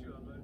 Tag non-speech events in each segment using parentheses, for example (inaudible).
you alone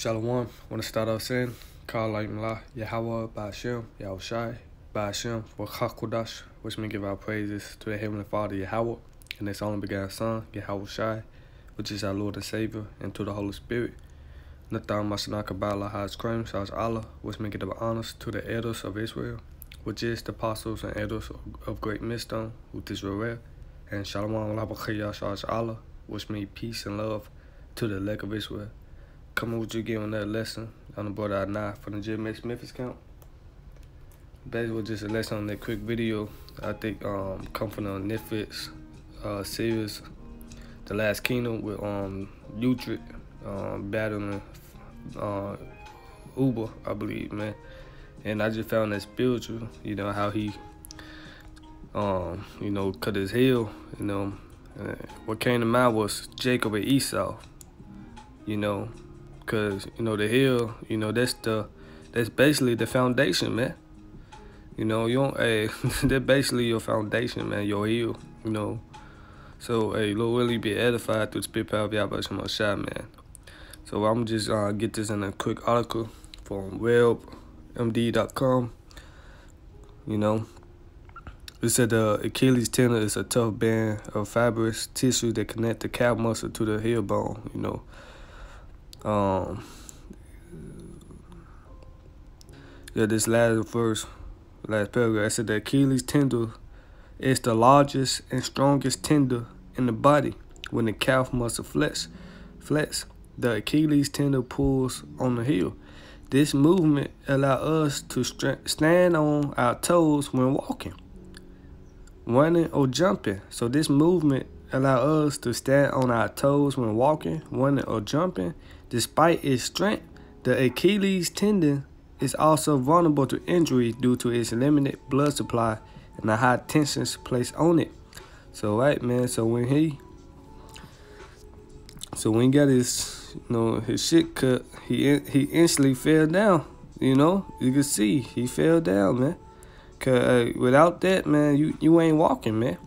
Shalom. Want to start off saying, Call like Mlah, Yahweh, Ba'ashem, Yahushai, Ba'ashem, Wakakodash, which means give our praises to the Heavenly Father, Yahweh, and His only begotten Son, Yahushai, which is our Lord and Savior, and to the Holy Spirit. Nathan Masanaka Bala Hajj Kram, Shaz Allah, which means give honors to the elders of Israel, which is the apostles and elders of, great wisdom, with Israel, and Shalom Alabakaya Shaz Allah, which means peace and love to the elect of Israel coming with you giving another lesson on the board out now from the GMS Memphis count. Basically just a lesson on that quick video. I think um come from the Netflix uh series The Last Kingdom with um Uhtred um battling uh Ubba, I believe, man. And I just found that spiritual, you know, how he um, you know, cut his heel, you know. Uh, what came to mind was Jacob and Esau, you know, Cause you know the hill, you know that's the that's basically the foundation, man. You know you don't, hey, (laughs) that's basically your foundation, man. Your hill, you know. So hey, Lord really be edified through the spirit power of Yahweh Shemashah, man. So I'm just uh get this in a quick article from webmd.com. You know, it said the Achilles tendon is a tough band of fibrous tissue that connect the calf muscle to the heel bone. You know. Um, yeah, this last verse, last paragraph, I said the Achilles tendon is the largest and strongest tendon in the body. When the calf muscle flex, flex, the Achilles tendon pulls on the heel. This movement allows us to stand on our toes when walking, running, or jumping. So this movement allows us to stand on our toes when walking, running, or jumping. Despite its strength, the Achilles tendon is also vulnerable to injury due to its limited blood supply and the high tensions placed on it. So right, man. So when he, so when he got his, you know, his shit cut, he he instantly fell down. You know, you can see he fell down, man. Cause uh, without that, man, you you ain't walking, man.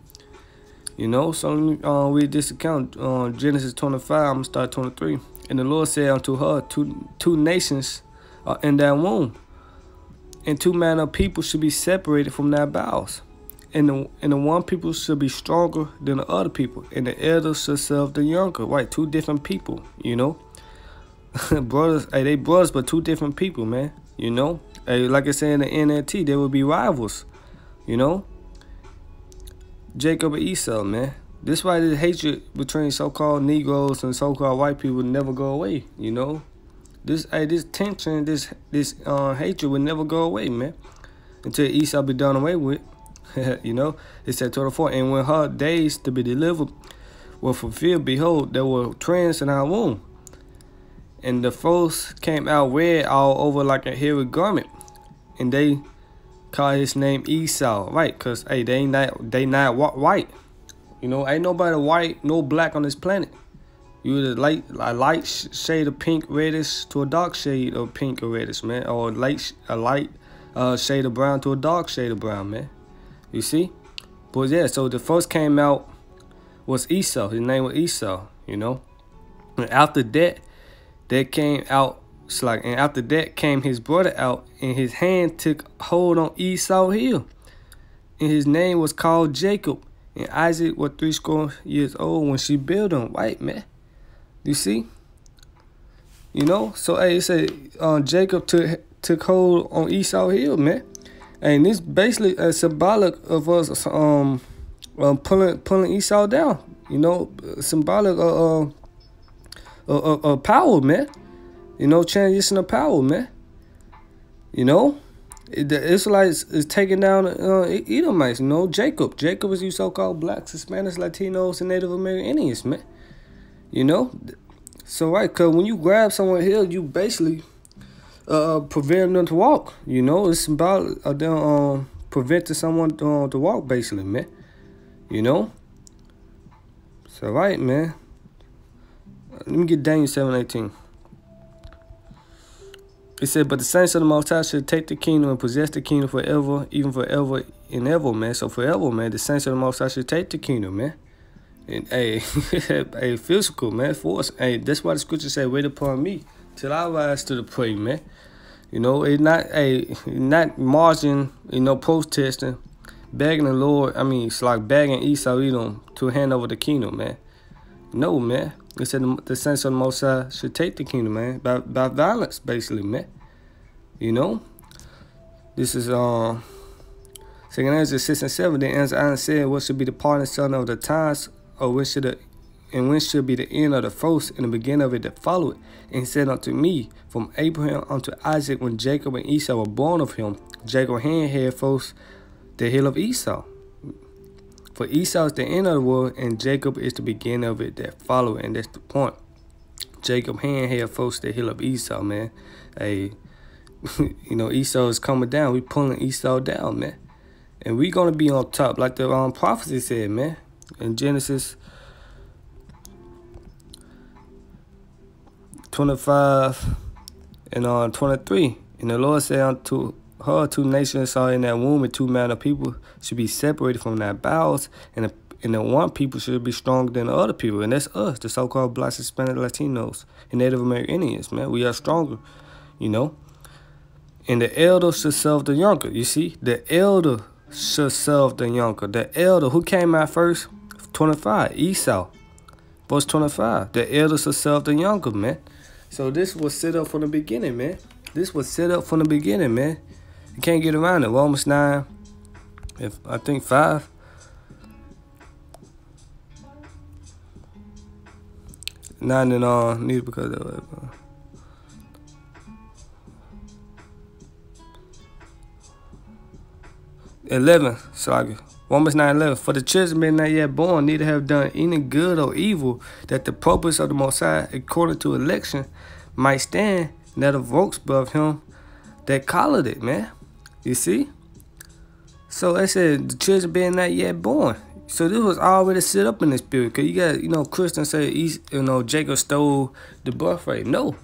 You know, so uh, read this account, uh, Genesis 25, I'm to start 23. And the Lord said unto her, two, two nations are in thy womb, and two manner of people should be separated from thy bowels. and the and the one people should be stronger than the other people, and the elder should serve the younger. Right, two different people, you know. (laughs) brothers, hey, they brothers, but two different people, man. You know, hey, like I said in the NLT, they would be rivals. You know, Jacob and Esau, man. This why the hatred between so-called Negroes and so-called white people never go away. You know, this hey, this tension, this this uh, hatred will never go away, man, until Esau be done away with. (laughs) you know, it said 24, and when her days to be delivered were fulfilled, behold, there were twins in her womb and the foes came out red all over like a hairy garment, and they called his name Esau, right? Cause hey, they not they not white, you know. Ain't nobody white, no black on this planet. You the light a light shade of pink reddish to a dark shade of pink or reddish, man, or light a light uh, shade of brown to a dark shade of brown, man. You see? But yeah, so the first came out was Esau. His name was Esau, you know. And after that, that came out It's like and after that came his brother out and his hand took hold on Esau heel. And his name was called Jacob. And Isaac was three score years old when she built him. White man. You see? You know? So hey, it said um, Jacob took took hold on Esau heel, man. And this basically a symbolic of us um, um pulling pulling Esau down. You know, symbolic of uh, a, a power, man. You know, transition of power, man. You know, the Israelites is taking down uh, Edomites. You know, Jacob. Jacob is you so-called blacks, Hispanics, Latinos, and Native American Indians, man. You know, so right, cause when you grab someone here, you basically uh prevent them to walk. You know, it's about uh, them um preventing someone uh, to walk, basically, man. You know. So right, man. Let me get Daniel 7:18. It said, But the saints of the Most High should take the kingdom and possess the kingdom forever, even forever and ever, man. So forever, man, the saints of the Most High should take the kingdom, man. And hey, (laughs) a physical, man, force. Hey, that's why the scripture say, Wait upon me till I rise to the prey, man. You know, it's not a not marching, you know, protesting, begging the Lord. I mean, it's like begging Esau Edom to hand over the kingdom, man. No, man. It said the sense of the Most High should take the kingdom, man, by, by violence, basically, man. You know? This is, uh, Second Ezra 6 and 7. Then Answer said, What should be the part and son of the times, or when should the and when should be the end of the first and the beginning of it that followed? And he said unto me, From Abraham unto Isaac, when Jacob and Esau were born of him, Jacob hand had first the hill of Esau. For Esau is the end of the world, and Jacob is the beginning of it that follow, and that's the point. Jacob hand held first the hill of Esau, man. Hey, (laughs) you know, Esau is coming down. We pulling Esau down, man. And we gonna be on top, like the um, prophecy said, man. In Genesis 25 and on uh, 23. And the Lord said unto her two nations are in that womb, and two manner of people should be separated from that bowels, and the, and the one people should be stronger than the other people, and that's us, the so-called Black Hispanic, Latinos, and Native American Indians, man. We are stronger, you know. And the elder should serve the younger. You see, the elder should serve the younger. The elder who came out first, 25, Esau, verse 25. The elder should serve the younger, man. So this was set up from the beginning, man. This was set up from the beginning, man. You can't get around it. Romans 9, if I think 5. Nine and all, neither because of it. Eleven, Saga. Romans 9 11. For the children being not yet born, neither have done any good or evil, that the purpose of the Most High, according to election, might stand, that of works above him that called it, man. You see? So I said the children being not yet born. So this was already set up in the spirit. Cause you got, you know, Christians say, you know, Jacob stole the birthright. No.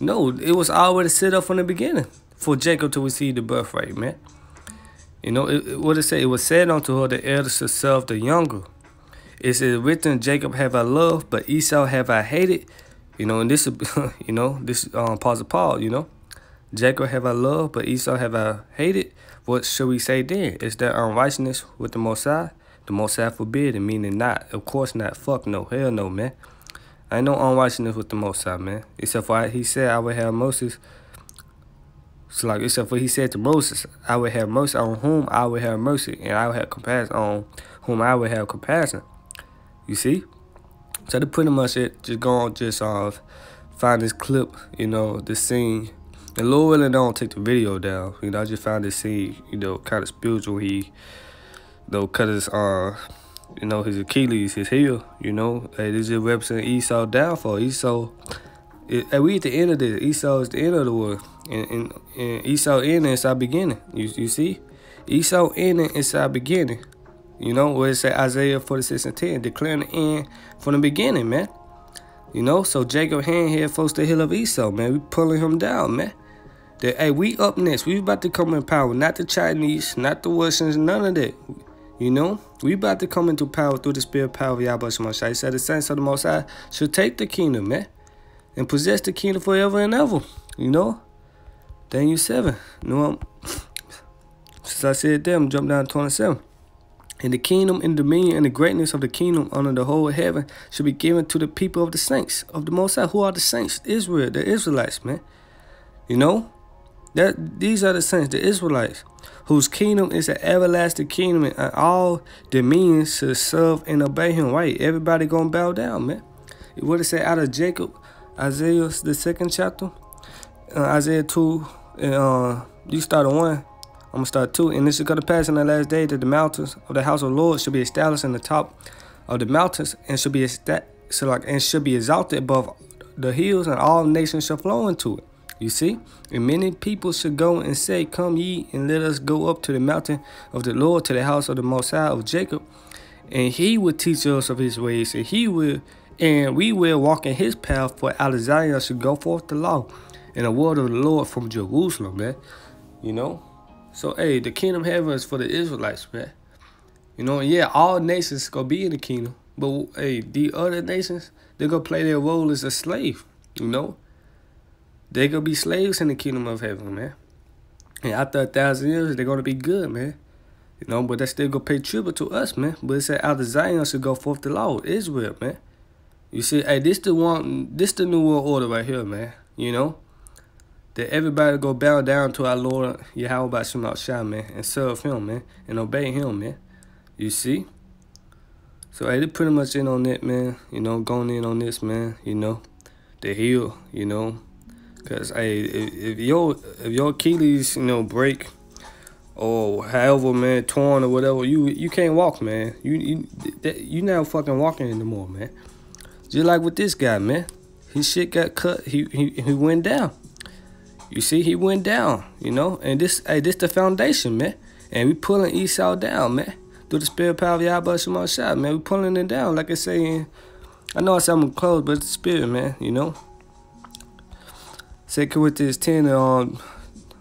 No, it was already set up from the beginning for Jacob to receive the birthright, man. You know, it, it, what it say? It was said unto her, the elder should serve the younger. It says, written, Jacob have I loved, but Esau have I hated. You know, and this, (laughs) you know, this um, Apostle Paul, you know. Jacob have I loved, but Esau have I hated. what should we say then? Is there unrighteousness with the Most High? The Most High forbid, and meaning not. Of course not. Fuck no. Hell no, man. I ain't no unrighteousness with the Most High, man. Except for he said I would have Moses. So like except for he said to Moses, I would have mercy on whom I would have mercy, and I would have compassion on whom I would have compassion. You see? So to pretty much it, just go on just uh find this clip, you know, this scene. And Lord willing don't take the video down. You know, I just found this scene, you know, kind of spiritual. He, you know, cut his uh you know, his Achilles, his heel, you know. Hey, this just represent Esau downfall. Esau, it, hey, we at the end of this. Esau is the end of the world. And, and, and Esau ending is our beginning. You, you see? Esau ending is our beginning. You know, where it say Isaiah 46 and 10, declaring the end from the beginning, man. You know, so Jacob hand here folks the hill of Esau, man. We pulling him down, man. That, hey, we up next. We about to come in power. Not the Chinese, not the Russians, none of that. You know, we about to come into power through the spirit power of Yahweh Shemashai. He said the saints of the Most High should take the kingdom, man, and possess the kingdom forever and ever. You know, Daniel 7. You know, since I said them, jump down to 27. And the kingdom and dominion and the greatness of the kingdom under the whole heaven should be given to the people of the saints of the Most High. Who are the saints? Israel, the Israelites, man. You know, that these are the saints, the Israelites whose kingdom is an everlasting kingdom, and all the dominions to serve and obey him. Right? Everybody gonna bow down, man. What it say out of Jacob, Isaiah the second chapter, uh, Isaiah two, and uh, you start on one. I'm gonna start two, and this is gonna pass in the last day that the mountains of the house of the Lord should be established in the top of the mountains, and should be so like and should be exalted above the hills, and all nations shall flow into it. You see? And many people should go and say, Come ye and let us go up to the mountain of the Lord, to the house of the Most High of Jacob. And he will teach us of his ways, and he will, and we will walk in his path, for out of Zion should go forth the law and the word of the Lord from Jerusalem, man. You know? So, hey, the kingdom of heaven is for the Israelites, man. You know, yeah, all nations gonna be in the kingdom. But, hey, the other nations, they're gonna play their role as a slave, you know? They're gonna be slaves in the kingdom of heaven, man. And after a thousand years, they're gonna be good, man. You know, but they still gonna pay tribute to us, man. But it said out of Zion should go forth the law, Israel, man. You see, hey, this the one, this the new world order right here, man. You know, that everybody go bow down to our Lord Yahweh by Shema Shah, man, and serve Him, man, and obey Him, man. You see. So hey, they pretty much in on that, man. You know, going in on this, man. You know, the hill, you know. Cause hey, if, your if your Achilles, you know, break or however, man, torn or whatever, you you can't walk, man. You you you not fucking walking anymore, man. Just like with this guy, man. His shit got cut. He he he went down. You see, he went down. You know, and this hey, this the foundation, man. And we pulling Esau down, man. Through the spirit power of Yahweh Shema Shot, man. We pulling it down, like I say. I know I said I'm close, but it's the spirit, man. You know. Second Corinthians 10, um,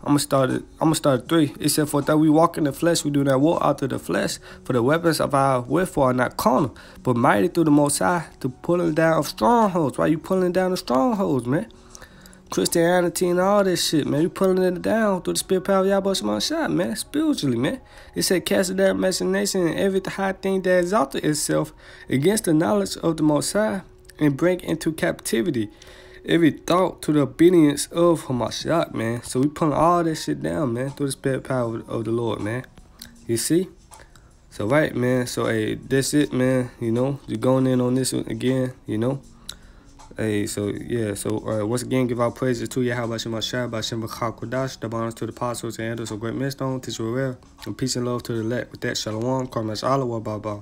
I'm gonna start it. I'm gonna start at three. It said, "For that we walk in the flesh, we do not walk after the flesh. For the weapons of our warfare are not carnal, but mighty through the Most High to pulling down of strongholds." Why you pulling down the strongholds, man? Christianity and all this shit, man. You pulling it down through the spirit power of Yahweh my shot, man. Spiritually, man. It said, "Cast down imagination and every high thing that exalted itself against the knowledge of the Most High, and bring into captivity." Every thought to the obedience of Hamashiach, man. So we putting all that shit down, man, through the spirit power of the Lord, man. You see? So right, man. So hey, that's it, man. You know, you're going in on this one again, you know. Hey, so yeah, so uh, once again, give our praises to Yahweh Shem Shai, by Shem Kodash, the bonus to the apostles and elders of great millstone, teach and peace and love to the elect. With that, shalom, karmash Allah, baba.